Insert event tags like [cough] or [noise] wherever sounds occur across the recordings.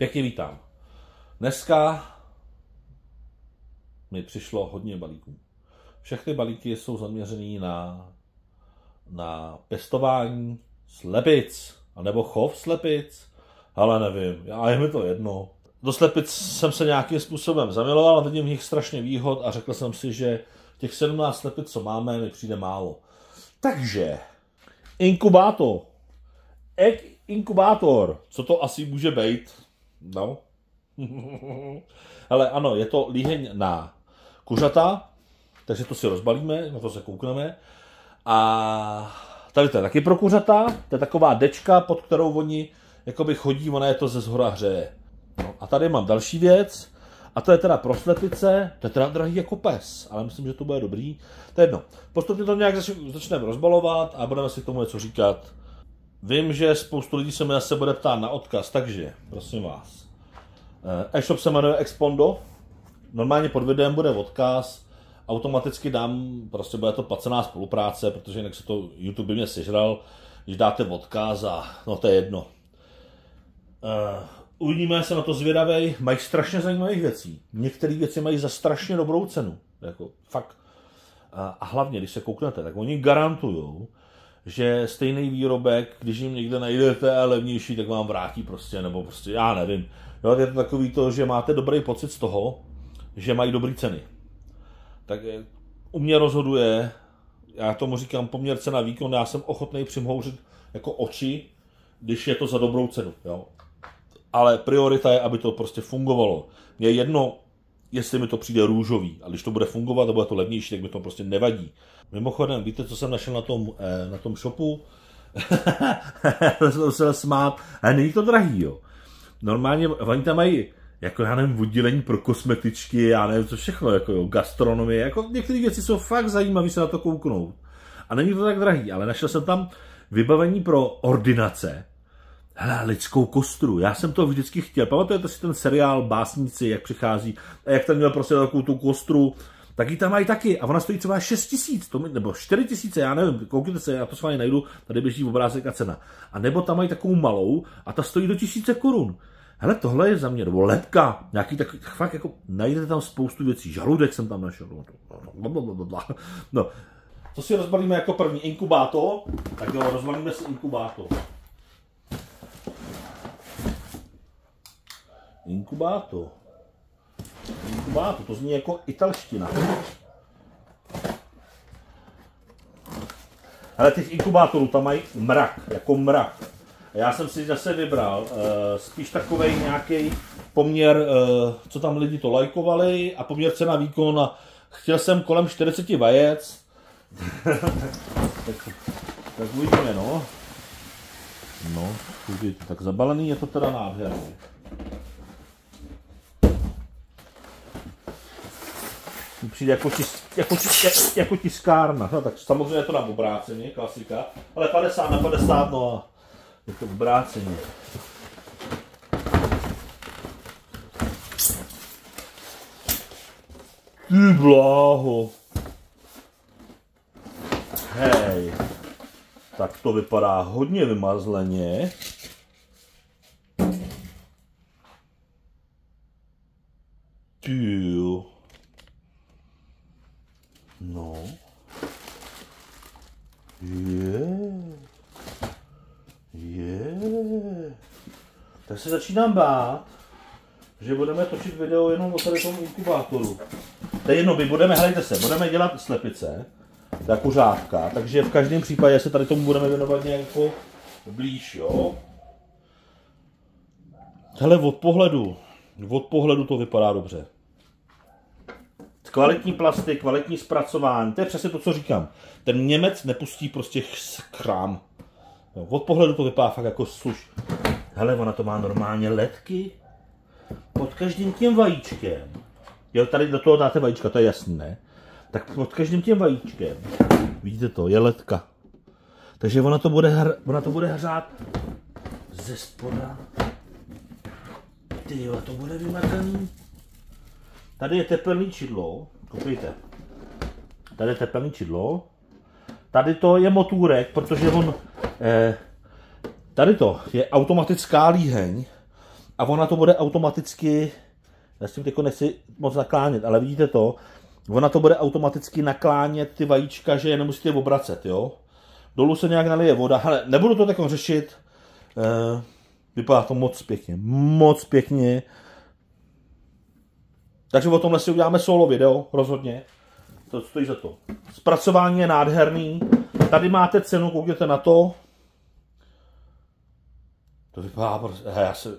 Pěkně vítám. Dneska mi přišlo hodně balíků. Všechny balíky jsou zaměřený na, na pestování slepic, anebo chov slepic, ale nevím, já je mi to jedno. Do slepic jsem se nějakým způsobem zamiloval a vidím v nich strašně výhod a řekl jsem si, že těch 17 slepic, co máme, mi přijde málo. Takže, inkubátor. Egg inkubátor. Co to asi může být? No. Ale ano, je to líheň na kuřata, takže to si rozbalíme, na to se koukneme. A tady to je taky pro kuřata, to je taková dečka, pod kterou oni jakoby chodí, ona je to ze zhora hřeje. No, a tady mám další věc, a to je teda pro slepice, to je teda drahý jako pes, ale myslím, že to bude dobrý. To je jedno. Postupně to nějak začneme rozbalovat a budeme si k tomu něco říkat. Vím, že spoustu lidí se mi zase bude ptát na odkaz, takže prosím vás. Eh, e-shop se jmenuje Expondo. Normálně pod videem bude odkaz. Automaticky dám, prostě bude to placená spolupráce, protože jinak se to YouTube by mě sežral, když dáte odkaz a no to je jedno. Uh, uvidíme, se na to zvědavej. Mají strašně zajímavých věcí. Některé věci mají za strašně dobrou cenu. Jako, fakt. A, a hlavně, když se kouknete, tak oni garantují, že stejný výrobek, když jim někde najdete a levnější, tak vám vrátí prostě, nebo prostě, já nevím. Jo, je to takový to, že máte dobrý pocit z toho, že mají dobré ceny. Tak u mě rozhoduje, já tomu říkám poměr cena výkon, já jsem ochotný přimhouřit jako oči, když je to za dobrou cenu. Jo. Ale priorita je, aby to prostě fungovalo. Je jedno, jestli mi to přijde růžový, a když to bude fungovat a bude to levnější, tak mi to prostě nevadí. Mimochodem, víte, co jsem našel na tom, eh, na tom shopu? [laughs] jsem se smát, ale není to drahý, jo. Normálně, oni tam mají, jako já nevím, oddělení pro kosmetičky, já nevím, co všechno, jako jo, gastronomie, jako některé věci jsou fakt zajímavé se na to kouknout. A není to tak drahý, ale našel jsem tam vybavení pro ordinace, Hele, lidskou kostru. Já jsem to vždycky chtěl. Pamatujete si ten seriál Básníci, jak přichází, a jak tam měl prostě takovou tu kostru, tak ji tam mají taky. A ona stojí třeba 6 tisíc, nebo 4 tisíce, já nevím, koukněte se, já to s vámi najdu, tady běží obrázek a cena. A nebo tam mají takovou malou a ta stojí do tisíce korun. Hele, tohle je za mě, nebo lepka, nějaký tak, fakt jako, najdete tam spoustu věcí, žaludek jsem tam našel, no, no, to si rozbalíme jako první inkubátor, tak jo, rozbalíme si inkubátor. Inkubátor. Inkubátor, to zní jako italština. Ale těch inkubátorů tam mají mrak, jako mrak. A já jsem si zase vybral uh, spíš takový nějaký poměr, uh, co tam lidi to lajkovali a poměr cena výkon a chtěl jsem kolem 40 vajec. [laughs] tak, tak uvidíme, no. No, tak zabalený je to teda nádherný. Přijde jako, tis, jako, tis, jako tiskárna. No, tak samozřejmě je to na obráceně, klasika. Ale 50 na 50, no a je to obráceně. Ty bláho. Hej. Tak to vypadá hodně vymazleně. Ty Je. Je. Tak se začínám bát, že budeme točit video jenom o tady tom inkubátoru. To je jedno, my budeme, helejte se, budeme dělat slepice, ta kuřátka, takže v každém případě se tady tomu budeme věnovat nějak blíž, jo. Hele, od pohledu, od pohledu to vypadá dobře. Kvalitní plasty, kvalitní zpracování, to je přesně to, co říkám. Ten Němec nepustí prostě krám. No, od pohledu to vypadá fakt jako sluš. Hele, ona to má normálně ledky pod každým tím vajíčkem. Jo, tady do toho dáte vajíčka, to je jasný, ne? Tak pod každým tím vajíčkem, vidíte to, je ledka. Takže ona to bude, hr, ona to bude hřát ze spoda. Ty jo, to bude vymakaný. Tady je tepelný čidlo, koukejte. Tady je tepelný čidlo. Tady to je motůrek, protože on, eh, tady to je automatická líheň a ona to bude automaticky, já s tím teď nechci moc naklánět, ale vidíte to, ona to bude automaticky naklánět ty vajíčka, že je nemusíte obracet, jo. Dolů se nějak nalije voda, ale nebudu to takhle řešit, e, vypadá to moc pěkně, moc pěkně. Takže o tomhle si uděláme solo video, rozhodně. To stojí za to. Zpracování je nádherný. Tady máte cenu, koukněte na to. To vypadá prostě, já se...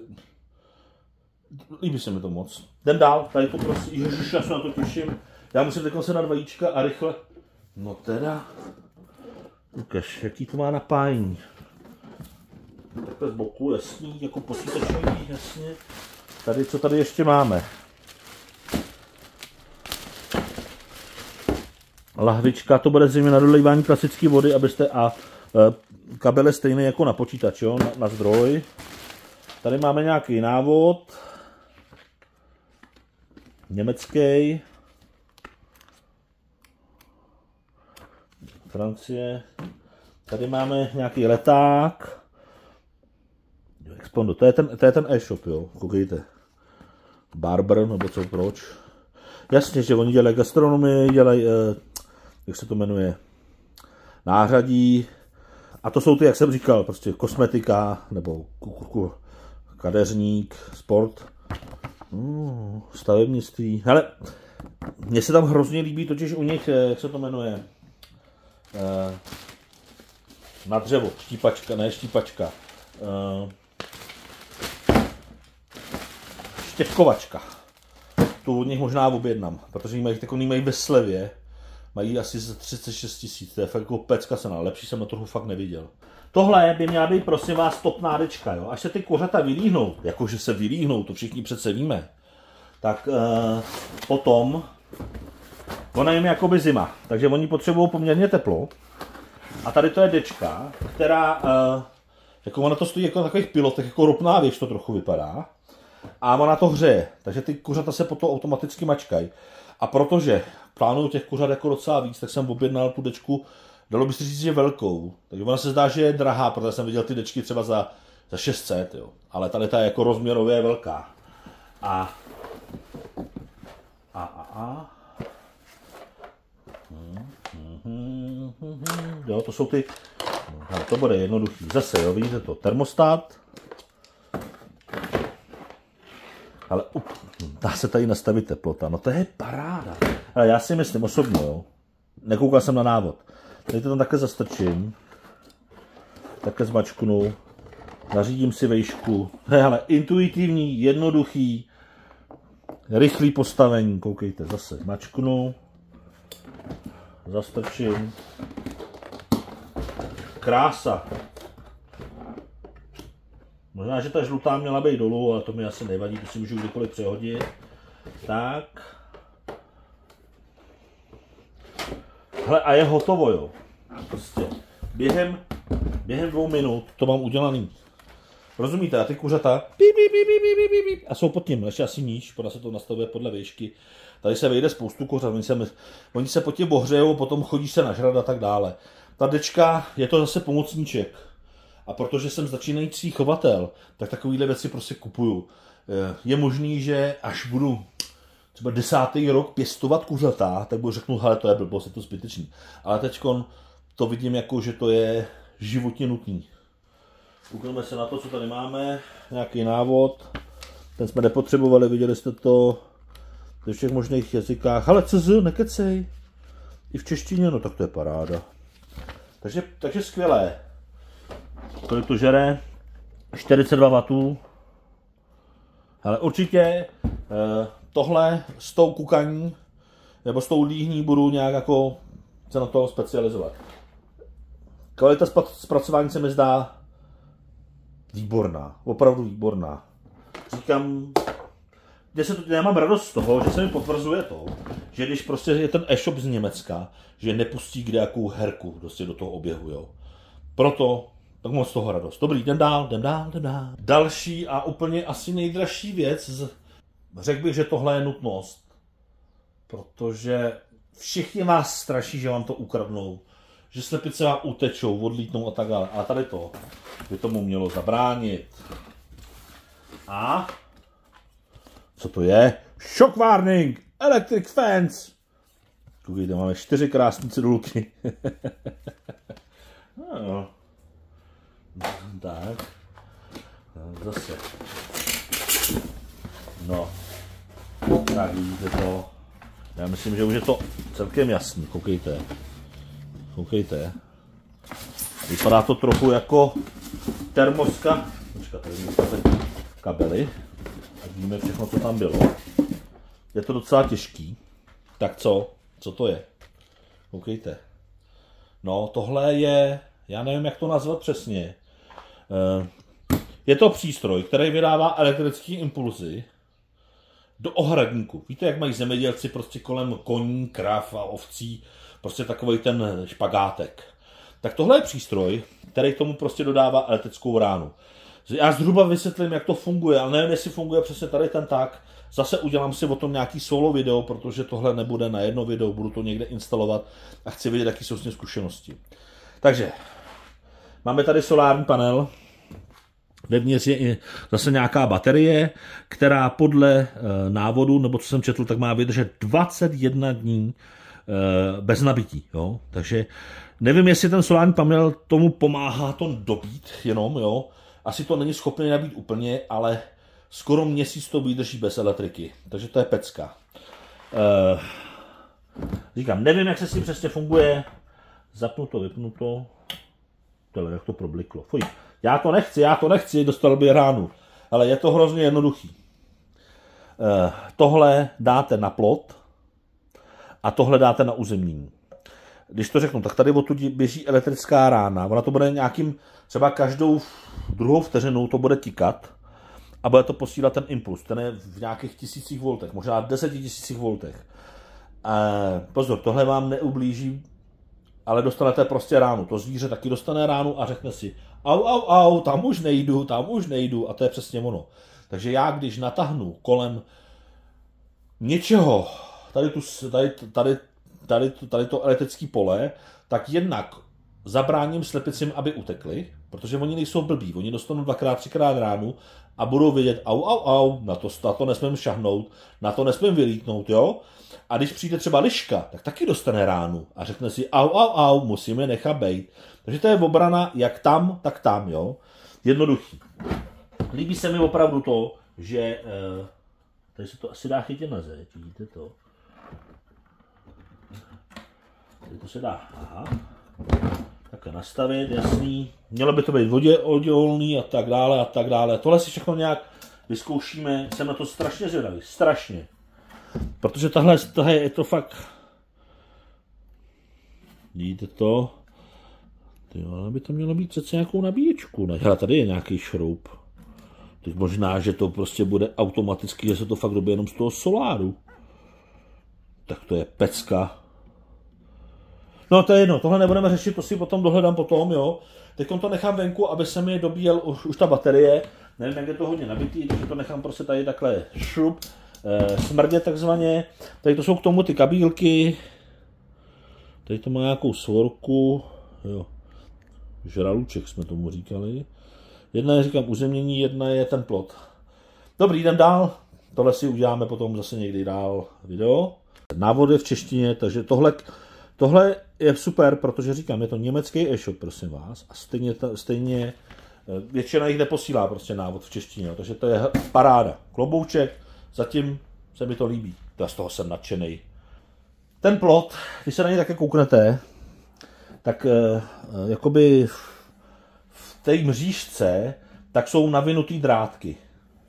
Líbí se mi to moc. Jdem dál, tady to prostě, ježiš, já se na to těším. Já musím teď se na vajíčka a rychle. No teda. Ukaž, jaký to má napájení. Takhle z boku, jasný, jako počítačový, jasně. Tady, co tady ještě máme? Lahvička, to bude zřejmě na dolejvání klasické vody, abyste a e, kabel je stejný jako na počítač, jo, na, na zdroj. Tady máme nějaký návod. Německý. Francie. Tady máme nějaký leták. Expondo, to je ten, to je ten e-shop, jo, koukejte. Barber, nebo co, proč? Jasně, že oni dělají gastronomii, dělají, eh, jak se to jmenuje, nářadí, a to jsou ty, jak jsem říkal, prostě kosmetika, nebo kadeřník, sport, mm, stavebnictví. Ale mně se tam hrozně líbí totiž u nich, eh, jak se to jmenuje, eh, na dřevo, štípačka, ne štípačka, eh, štěpkovačka. Tu od nich možná objednám, protože ji mají mají ve slevě, mají asi za 36 tisíc, to je fakt jako pecka cena, lepší jsem na trhu fakt neviděl. Tohle by měla být prosím vás top nádečka, jo? až se ty kořata vylíhnou, jakože se vylíhnou, to všichni přece víme, tak uh, potom ona jim jakoby zima, takže oni potřebují poměrně teplo. A tady to je dečka, která, uh, jako ona to stojí jako na takových pilotech, jako ropná věž to trochu vypadá. A ona to hřeje, takže ty kuřata se potom automaticky mačkají. A protože plánuju těch kuřat jako docela víc, tak jsem objednal tu dečku, dalo by se říct, že velkou. Takže ona se zdá, že je drahá, protože jsem viděl ty dečky třeba za, za 600, jo. Ale tady ta je jako rozměrově velká. A a, a, a. Hmm, hmm, hmm, jo, to jsou ty, no, to bude jednoduchý. Zase, jo, vidíte to, termostat. Ale up, dá se tady nastavit teplota, no to je paráda. Ale já si myslím osobně, jo, nekoukal jsem na návod. Tady to tam takhle zastrčím, takhle zmačknu, nařídím si vejšku. [laughs] Ale intuitivní, jednoduchý, rychlý postavení, koukejte, zase mačknu, zastrčím, krása. Možná, že ta žlutá měla být dolů, ale to mi asi nevadí, to si můžu kdykoliv přehodit. Tak. Hele, a je hotovo, jo. Prostě během, během dvou minut to mám udělaný. Rozumíte? A ty kuřata a jsou pod tím, ještě asi níž, podle se to nastavuje podle výšky. Tady se vejde spoustu kuřat, oni se, oni se pod tím ohřejou, potom chodí se nažrat a tak dále. Ta dečka je to zase pomocníček. A protože jsem začínající chovatel, tak takovéhle věci prostě kupuju. Eh, je možný, že až budu třeba desátý rok pěstovat kuřata, tak budu řeknu, hele, to je blbost, je to zbytečný. Ale teď to vidím jako, že to je životně nutný. Koukneme se na to, co tady máme. Nějaký návod. Ten jsme nepotřebovali, viděli jste to ve všech možných jazykách. Ale CZ, nekecej. I v češtině, no tak to je paráda. Takže, takže skvělé. Kolik to žere? 42 W. Ale určitě eh, tohle s tou kukaní nebo s tou líhní budu nějak jako se na to specializovat. Kvalita zpracování se mi zdá výborná, opravdu výborná. Říkám, kde se to, já mám radost z toho, že se mi potvrzuje to, že když prostě je ten e-shop z Německa, že nepustí kde jakou herku prostě do toho oběhu, jo. Proto tak moc z toho radost. Dobrý, jdem dál, jdem dál, jdem dál. Další a úplně asi nejdražší věc, z, řekl bych, že tohle je nutnost. Protože všichni vás straší, že vám to ukradnou že slepice vám utečou, odlítnou a tak dále. A tady to by tomu mělo zabránit. A co to je? Shock warning! Electric fence! Koukejte, máme čtyři krásné cedulky. [laughs] no. Tak. Zase. No. Tak vidíte to. Já myslím, že už je to celkem jasný. Koukejte. Koukejte. Vypadá to trochu jako termoska. Počkat, kabely. Tak víme všechno, co tam bylo. Je to docela těžký. Tak co? Co to je? Koukejte. No, tohle je, já nevím, jak to nazvat přesně. Eh, je to přístroj, který vydává elektrické impulzy do ohradníku. Víte, jak mají zemědělci prostě kolem koní, krav a ovcí, prostě takový ten špagátek. Tak tohle je přístroj, který tomu prostě dodává elektrickou ránu. Já zhruba vysvětlím, jak to funguje, ale nevím, jestli funguje přesně tady ten tak. Zase udělám si o tom nějaký solo video, protože tohle nebude na jedno video, budu to někde instalovat a chci vidět, jaký jsou s zkušenosti. Takže, máme tady solární panel, Vevnitř je i zase nějaká baterie, která podle e, návodu, nebo co jsem četl, tak má vydržet 21 dní e, bez nabití. Jo? Takže nevím, jestli ten solární panel tomu pomáhá to dobít jenom, jo? asi to není schopný nabít úplně, ale skoro měsíc to vydrží bez elektriky. Takže to je pecka. E, říkám, nevím, jak se s tím přesně funguje. Zapnu to, vypnu to. Tohle, jak to probliklo. Fuj. Já to nechci, já to nechci, dostal by ránu. Ale je to hrozně jednoduchý. E, tohle dáte na plot a tohle dáte na uzemnění. Když to řeknu, tak tady odtud běží elektrická rána. Ona to bude nějakým, třeba každou druhou vteřinou to bude tikat a bude to posílat ten impuls. Ten je v nějakých tisících voltech, možná deseti tisících voltech. E, pozor, tohle vám neublíží, ale dostanete prostě ránu. To zvíře taky dostane ránu a řekne si, au, au, au, tam už nejdu, tam už nejdu a to je přesně ono. Takže já, když natahnu kolem něčeho, tady, tu, tady, tady, tady, tady to elektrické pole, tak jednak zabráním slepicím, aby utekli, protože oni nejsou blbí, oni dostanou dvakrát, třikrát ránu a budou vědět, au, au, au, na to, na to nesmím šahnout, na to nesmím vylítnout, jo. A když přijde třeba liška, tak taky dostane ránu a řekne si, au, au, au, musíme nechat bejt. Takže to je obrana jak tam, tak tam, jo. Jednoduchý. Líbí se mi opravdu to, že eh, tady se to asi dá chytit na zeď, vidíte to? Tady to se dá, aha. Takhle nastavit, jasný. Mělo by to být vodě odolný a tak dále a tak dále. Tohle si všechno nějak vyzkoušíme. Jsem na to strašně zvědavý, strašně. Protože tahle, tahle je to fakt... Vidíte to? Ty, ale by to mělo být přece nějakou nabíječku. Ne? Hele, tady je nějaký šroub. Teď možná, že to prostě bude automaticky, že se to fakt dobije jenom z toho soláru. Tak to je pecka. No to je jedno, tohle nebudeme řešit, to si potom dohledám potom, jo. Teď to nechám venku, aby se mi dobíjel už, už ta baterie. Nevím, jak je to hodně nabitý, takže to nechám prostě tady takhle šrup, e, smrdě takzvaně. Tady to jsou k tomu ty kabílky. Tady to má nějakou svorku, jo. Žraluček jsme tomu říkali. Jedna je, říkám, uzemnění, jedna je ten plot. Dobrý, jdem dál. Tohle si uděláme potom zase někdy dál video. Návod je v češtině, takže tohle, tohle je super, protože říkám, je to německý e-shop, prosím vás, a stejně, stejně eh, většina jich neposílá prostě návod v češtině, takže to je paráda. Klobouček, zatím se mi to líbí, já z toho jsem nadšený. Ten plot, když se na něj také kouknete, tak eh, jakoby v té mřížce tak jsou navinutý drátky.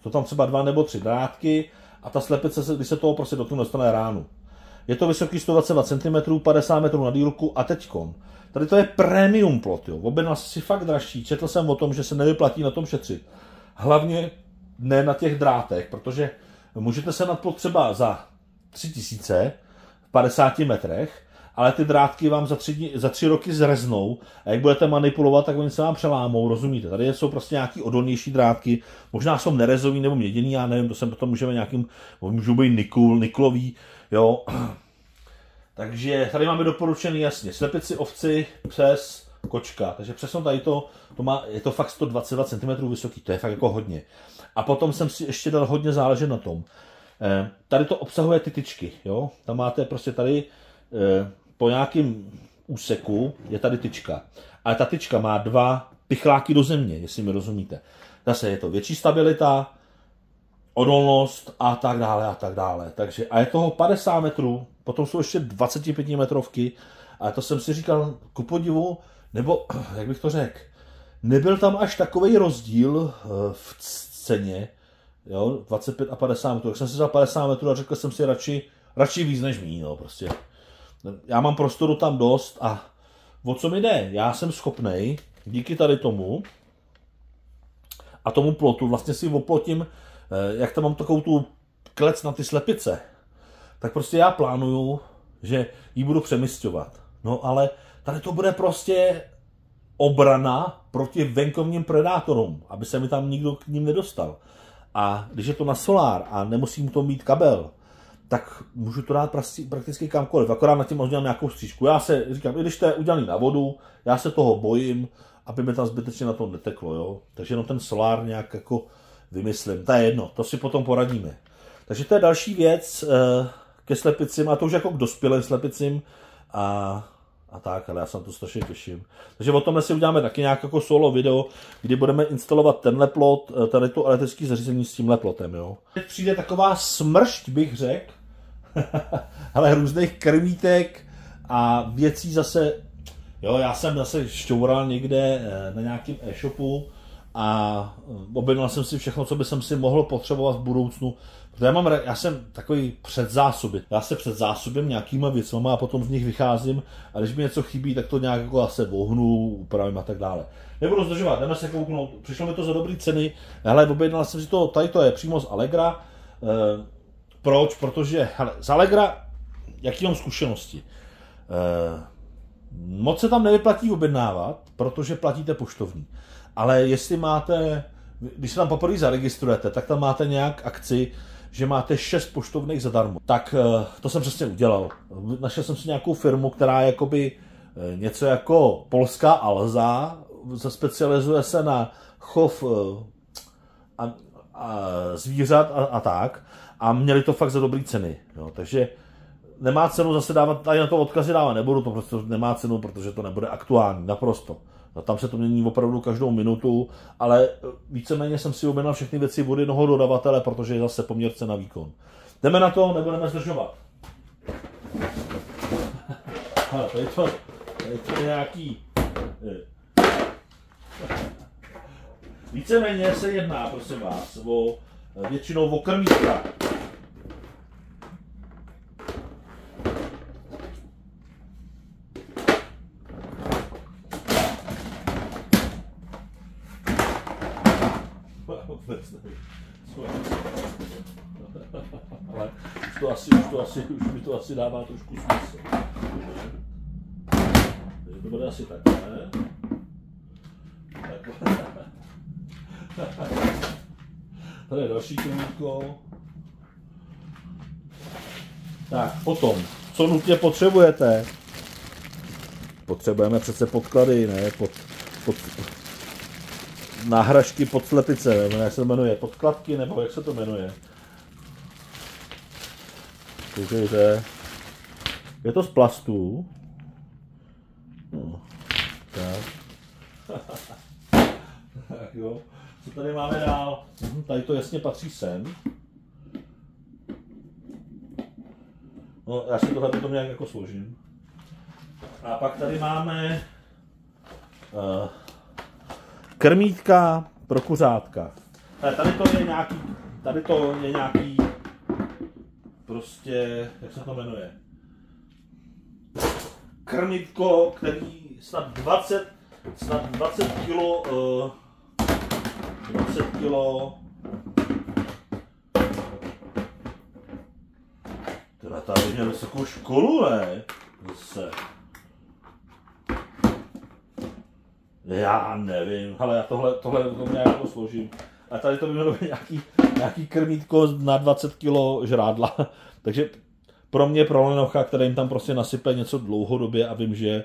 Jsou tam třeba dva nebo tři drátky a ta slepice, když se toho prostě dotkne, dostane ránu. Je to vysoký 122 cm, 50 metrů na dílku a teďkon. Tady to je premium plot, jo. Objednal si fakt dražší. Četl jsem o tom, že se nevyplatí na tom šetřit. Hlavně ne na těch drátech, protože můžete se na plot třeba za 3000 v 50 metrech, ale ty drátky vám za tři, za tři roky zreznou a jak budete manipulovat, tak oni se vám přelámou, rozumíte? Tady jsou prostě nějaký odolnější drátky, možná jsou nerezový nebo měděný, já nevím, to sem potom můžeme nějakým, můžou být nikul, niklový, jo. [clears throat] Takže tady máme doporučený jasně slepici ovci přes kočka. Takže přesně tady to, to má, je to fakt 122 cm vysoký, to je fakt jako hodně. A potom jsem si ještě dal hodně záležet na tom. Eh, tady to obsahuje ty tyčky, jo. Tam máte prostě tady eh, po nějakým úseku je tady tyčka. Ale ta tyčka má dva pichláky do země, jestli mi rozumíte. Zase je to větší stabilita, odolnost a tak dále a tak dále. Takže a je toho 50 metrů, potom jsou ještě 25 metrovky a to jsem si říkal ku podivu, nebo [clears throat] jak bych to řekl, nebyl tam až takový rozdíl eh, v ceně, jo, 25 a 50 metrů. Tak jsem si vzal 50 metrů a řekl jsem si radši, radši víc než mý, no, prostě. Já mám prostoru tam dost a o co mi jde? Já jsem schopnej díky tady tomu a tomu plotu vlastně si oplotím, eh, jak tam mám takovou tu klec na ty slepice, tak prostě já plánuju, že ji budu přemysťovat. No ale tady to bude prostě obrana proti venkovním predátorům, aby se mi tam nikdo k ním nedostal. A když je to na solár a nemusím to mít kabel, tak můžu to dát prakticky kamkoliv, akorát na tím udělám nějakou střížku. Já se říkám, i když to je udělaný na vodu, já se toho bojím, aby mi tam zbytečně na to neteklo, jo. Takže jenom ten solár nějak jako vymyslím. To je jedno, to si potom poradíme. Takže to je další věc eh, ke slepicím, a to už jako k dospělým slepicím a, a tak, ale já se na to strašně těším. Takže o tomhle si uděláme taky nějak jako solo video, kdy budeme instalovat tenhle plot, eh, tady to elektrické zařízení s tímhle plotem, jo. Teď přijde taková smršť, bych řekl, [laughs] ale různých krmítek a věcí zase Jo, já jsem zase šťoural někde eh, na nějakém e-shopu a eh, objednal jsem si všechno, co by jsem si mohl potřebovat v budoucnu. Protože já, mám, já jsem takový předzásoby. Já se předzásobím nějakýma věcmi a potom z nich vycházím a když mi něco chybí, tak to nějak jako zase vohnu, upravím a tak dále. Nebudu zdržovat, jdeme se kouknout. Přišlo mi to za dobrý ceny, ale objednal jsem si to, tady to je přímo z Allegra. E, proč? Protože hele, z Allegra, jaký mám zkušenosti? E, Moc se tam nevyplatí objednávat, protože platíte poštovní. Ale jestli máte, když se tam poprvé zaregistrujete, tak tam máte nějak akci, že máte šest poštovných zadarmo. Tak eh, to jsem přesně udělal. Našel jsem si nějakou firmu, která je jakoby eh, něco jako polská Alza, specializuje se na chov a, a zvířat a, a tak a měli to fakt za dobré ceny. Jo. Takže nemá cenu zase dávat, tady na to odkazy dávat nebudu, to prostě nemá cenu, protože to nebude aktuální, naprosto. No, tam se to mění opravdu každou minutu, ale víceméně jsem si objednal všechny věci od jednoho dodavatele, protože je zase poměrce na výkon. Jdeme na to, nebudeme zdržovat. [laughs] Ale tady to, tady to je nějaký... [laughs] Víceméně se jedná, prosím vás, o většinou o krmítka. Ale už to asi, už to asi, už mi to asi dává trošku smysl. to bude asi takhle. Takhle. Tady je další krmítko. Tak, potom, co nutně potřebujete? Potřebujeme přece podklady, ne? Pod, pod, náhražky pod slepice, nebo jak se to jmenuje, podkladky, nebo jak se to jmenuje. Koukejte. Je to z plastu. No, tak. [laughs] tak jo. Co tady máme dál? Mhm, tady to jasně patří sem. No, já si tohle potom nějak jako složím. A pak tady máme uh, krmítka pro kuřátka. Tady to je nějaký, tady to je nějaký, prostě, jak se to jmenuje? Krmítko, který snad 20, snad 20 kilo, uh, 20 kilo, teda tady měl vysokou školu, ne? Zase. Já nevím, ale já tohle, tohle to nějak jako složím. A tady to by mělo být nějaký, nějaký krmítko na 20 kg žrádla. [laughs] Takže pro mě, pro lenocha, který jim tam prostě nasype něco dlouhodobě a vím, že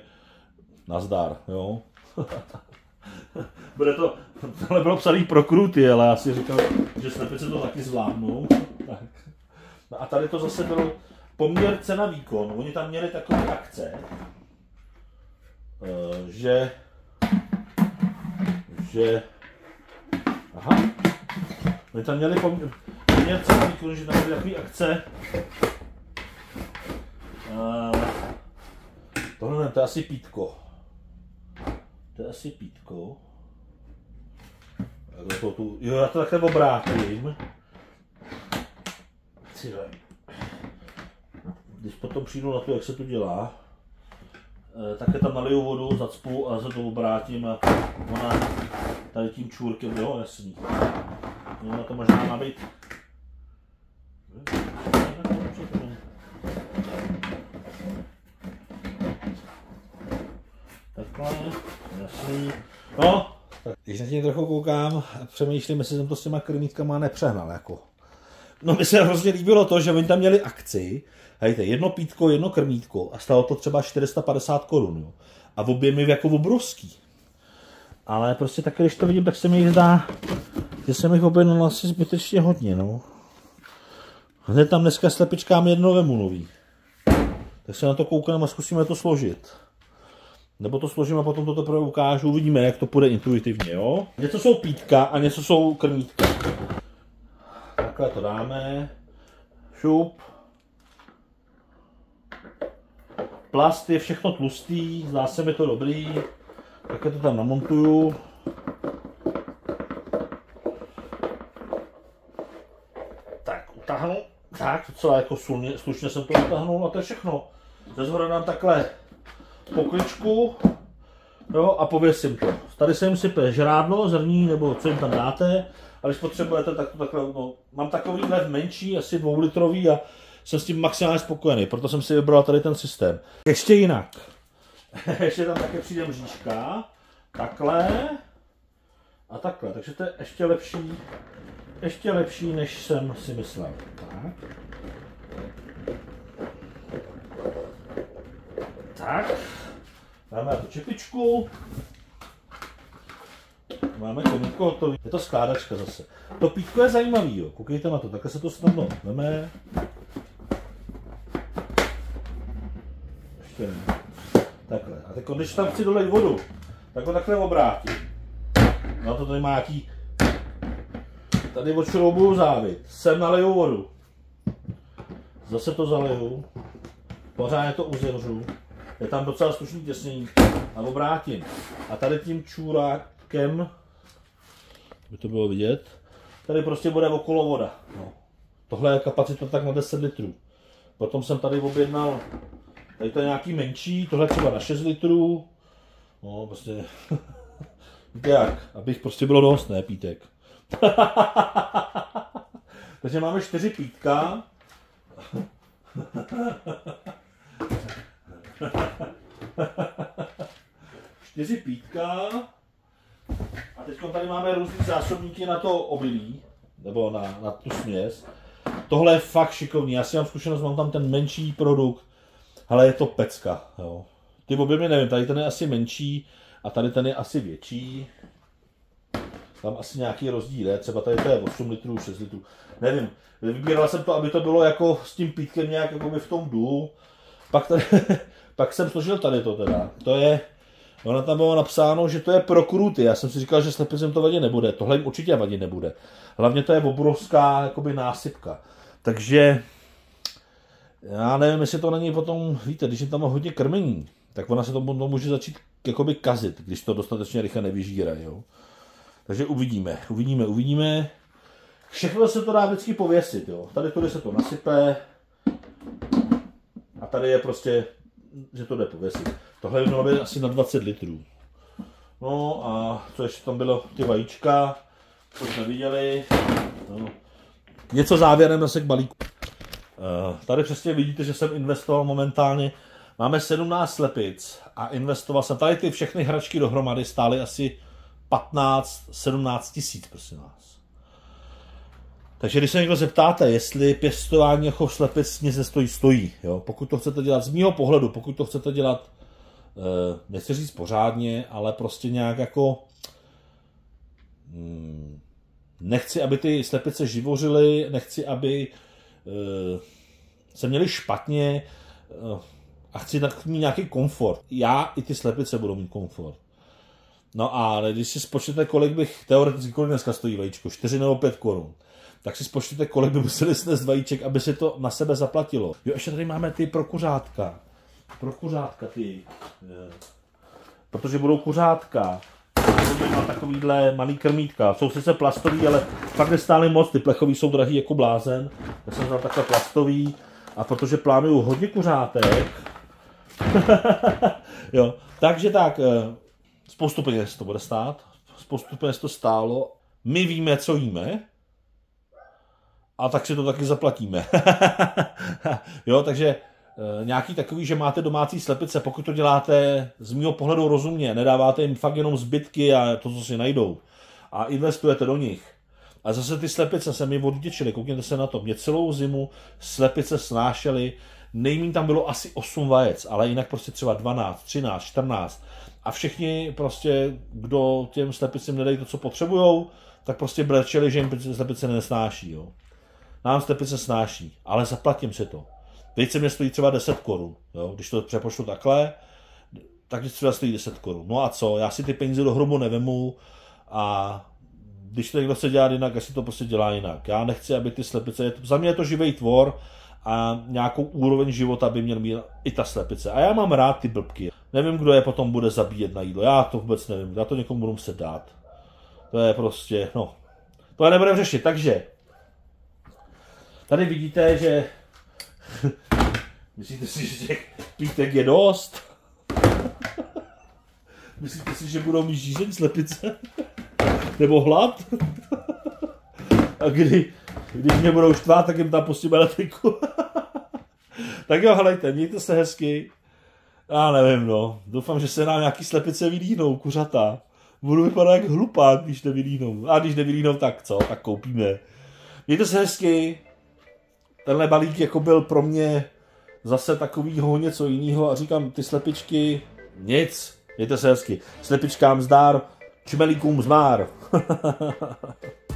Nazdar, jo. [laughs] [laughs] Bude to, tohle bylo psaný pro kruty, ale já si říkal, že slepice to taky zvládnou. Tak. No a tady to zase byl poměr cena výkon. Oni tam měli takové akce, eh, že že aha, oni tam měli poměr, poměr cena výkon, že tam měli takové akce uh, tohle ne, to je asi pítko. To je asi pítko. To tu, jo, já to takhle obrátím. Cíle. Když potom přijdu na to, jak se to dělá, eh, také tam naliju vodu, zacpu a se to obrátím a ona tady tím čůrkem, jo, jasný. No, to možná být Takhle, jasný. No. Když na tím trochu koukám, přemýšlím, jestli jsem to s těma krmítkama nepřehnal, jako. No mi se hrozně líbilo to, že oni tam měli akci, hejte, jedno pítko, jedno krmítko a stalo to třeba 450 korun. A v objemy jako obrovský. Ale prostě tak, když to vidím, tak se mi zdá, že jsem jich objednal asi zbytečně hodně, no. Hned tam dneska slepičkám jedno vemu nový. Tak se na to koukneme a zkusíme to složit. Nebo to složím a potom to teprve ukážu, uvidíme, jak to půjde intuitivně, jo? Něco jsou pítka a něco jsou krmítka. Takhle to dáme. Šup. Plast je všechno tlustý, zdá se mi to dobrý. Takhle to tam namontuju. Tak, utáhnu. Tak, docela jako slušně, slušně jsem to utáhnul a to je všechno. Ze zhora dám takhle pokličku jo, a pověsím to. Tady se jim sype žrádlo, zrní nebo co jim tam dáte, ale když potřebujete, tak to takhle, no, mám takový lev menší, asi dvoulitrový a jsem s tím maximálně spokojený, proto jsem si vybral tady ten systém. Ještě jinak. [laughs] ještě tam také přijde mřížka, takhle a takhle, takže to je ještě lepší, ještě lepší, než jsem si myslel. Tak. Tak. Dáme tu čepičku. Máme komítko hotový. Je to skládačka zase. To pítko je zajímavý, jo. Koukejte na to, takhle se to snadno veme. Ještě ne. Takhle. A teď, když tam chci dolejt vodu, tak ho takhle obrátím. No to tady má nějaký... Tady odšroubuju závit. Sem naleju vodu. Zase to zaleju. Pořádně to uzavřu je tam docela slušný těsnění a obrátím. A tady tím čůrákem, by to bylo vidět, tady prostě bude okolo voda. No. Tohle je kapacita tak na 10 litrů. Potom jsem tady objednal, tady to je nějaký menší, tohle třeba na 6 litrů. No, prostě, [laughs] víte jak, abych prostě bylo dost, ne, pítek. [laughs] Takže máme čtyři pítka. [laughs] [laughs] Čtyři pítka. A teď tady máme různé zásobníky na to obilí, nebo na, na tu směs. Tohle je fakt šikovný. Já si mám zkušenost, mám tam ten menší produkt, ale je to pecka. Jo. Ty objemy nevím, tady ten je asi menší a tady ten je asi větší. Tam asi nějaký rozdíl je, třeba tady to je 8 litrů, 6 litrů, nevím. Vybíral jsem to, aby to bylo jako s tím pítkem nějak jako by v tom dů. Pak tady, [laughs] pak jsem složil tady to teda. To je, ono tam bylo napsáno, že to je pro kruty. Já jsem si říkal, že slepicem to vadit nebude. Tohle jim určitě vadit nebude. Hlavně to je obrovská jakoby násypka. Takže já nevím, jestli to není potom, víte, když je tam hodně krmení, tak ona se to může začít jakoby kazit, když to dostatečně rychle nevyžírá, jo. Takže uvidíme, uvidíme, uvidíme. Všechno se to dá vždycky pověsit, jo. Tady tudy se to nasype, a tady je prostě, že to jde pověsit. Tohle by mělo být asi na 20 litrů. No a co ještě tam bylo, ty vajíčka, to jsme viděli. No. Něco závěrem zase k balíku. Uh, tady přesně vidíte, že jsem investoval momentálně. Máme 17 slepic a investoval jsem. Tady ty všechny hračky dohromady stály asi 15-17 tisíc, prosím vás. Takže když se někdo zeptáte, jestli pěstování jako slepic nic nestojí, stojí. Jo? Pokud to chcete dělat z mého pohledu, pokud to chcete dělat nechci říct pořádně, ale prostě nějak jako hmm, nechci, aby ty slepice živořily, nechci, aby se měli špatně a chci mít nějaký komfort. Já i ty slepice budou mít komfort. No a když si spočtete, kolik bych, teoreticky kolik dneska stojí vajíčko, 4 nebo 5 korun, tak si spočtete, kolik by museli snést vajíček, aby se to na sebe zaplatilo. Jo, ještě tady máme ty pro kuřátka. Pro kuřátka ty. Je. Protože budou kuřátka. Budou takovýhle malý krmítka. Jsou sice plastový, ale fakt nestály moc. Ty plechový jsou drahý jako blázen. Já jsem vzal takhle plastový. A protože plánuju hodně kuřátek, [laughs] jo, takže tak, eh, spoustu peněz to bude stát, spoustu peněz to stálo, my víme, co jíme, a tak si to taky zaplatíme. [laughs] jo, takže e, nějaký takový, že máte domácí slepice, pokud to děláte z mého pohledu rozumně, nedáváte jim fakt jenom zbytky a to, co si najdou, a investujete do nich, a zase ty slepice se mi odděčily, koukněte se na to. Mě celou zimu slepice snášely, nejmín tam bylo asi 8 vajec, ale jinak prostě třeba 12, 13, 14. A všichni prostě, kdo těm slepicím nedají to, co potřebujou, tak prostě brečeli, že jim slepice nesnáší. Jo. Nám slepice snáší, ale zaplatím si to. se mě stojí třeba 10 korun. Když to přepošlu takhle, tak třeba stojí 10 korun. No a co, já si ty peníze do hrobu nevemu a když to někdo chce dělat jinak, asi to prostě dělá jinak. Já nechci, aby ty slepice, za mě je to živý tvor a nějakou úroveň života by měl mít i ta slepice. A já mám rád ty blbky. Nevím, kdo je potom bude zabíjet na jídlo. Já to vůbec nevím. Já to někomu budu muset dát. To je prostě, no. To je nebudeme řešit. Takže, tady vidíte, že [laughs] myslíte si, že těch pítek je dost? [laughs] Myslíte si, že budou mít žízeň slepice? [laughs] nebo hlad. A kdy, když mě budou štvát, tak jim tam pustíme elektriku. tak jo, helejte, mějte se hezky. Já nevím, no. Doufám, že se nám nějaký slepice vylínou, kuřata. Budu vypadat jak hlupák, když nevylínou. A když nevylínou, tak co? Tak koupíme. Mějte se hezky. Tenhle balík jako byl pro mě zase takovýho něco jiného a říkám, ty slepičky, nic. Mějte se hezky. Slepičkám zdár, čmelíkům zmár. [laughs]